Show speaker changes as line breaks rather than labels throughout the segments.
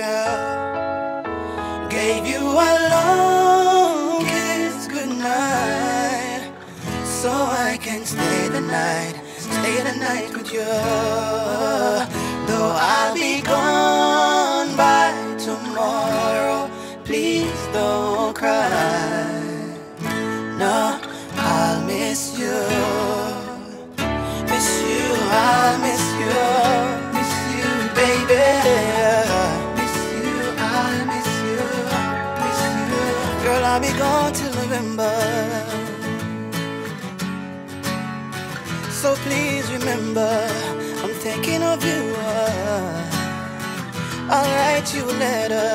girl. Gave you a long kiss goodnight, so I can stay the night, stay the night with you. I'll be gone till November. So please remember, I'm thinking of you. I'll write you a letter.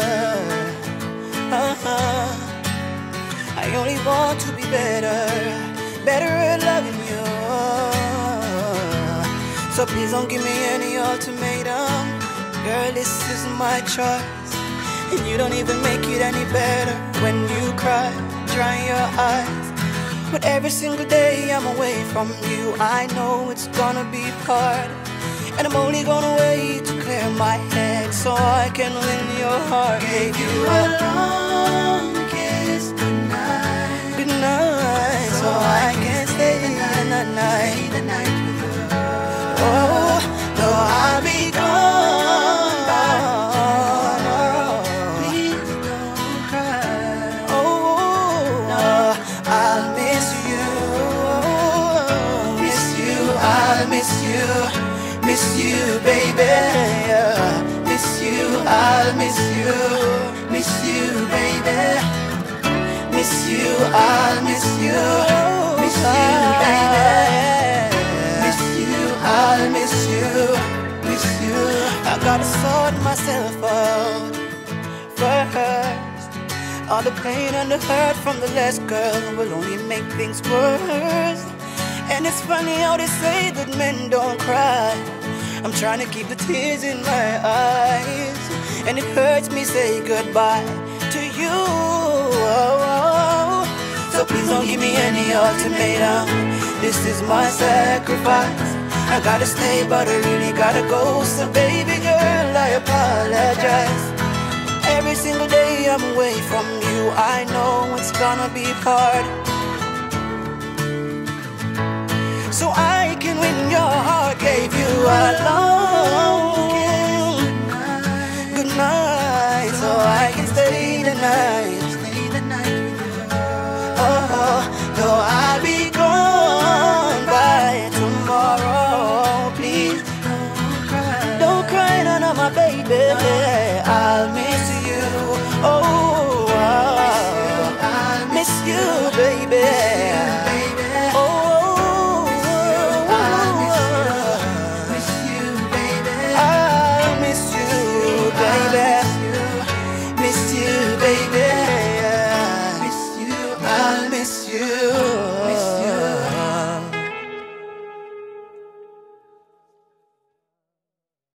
Uh-huh. I only want to be better, better at loving you. So please don't give me any ultimatum. Girl, this is my choice. And you don't even make it any better when you cry, dry your eyes. But every single day I'm away from you, I know it's gonna be hard. And I'm only gonna wait to clear my head so I can win your heart. Gave you a long miss you, miss you, baby. Miss you, I'll miss you, miss you, baby. Miss you, I'll miss you, miss you, baby. Miss you, I'll miss you, miss you. I gotta sort myself oh, out first. All the pain and the hurt from the last girl will only make things worse. And it's funny how they say that men don't cry. I'm trying to keep the tears in my eyes, and it hurts me say goodbye to you. So please don't give me any ultimatum. This is my sacrifice. I gotta stay, but I really gotta go. So baby girl, I apologize. Every single day I'm away from you. I know it's gonna be hard. my life. body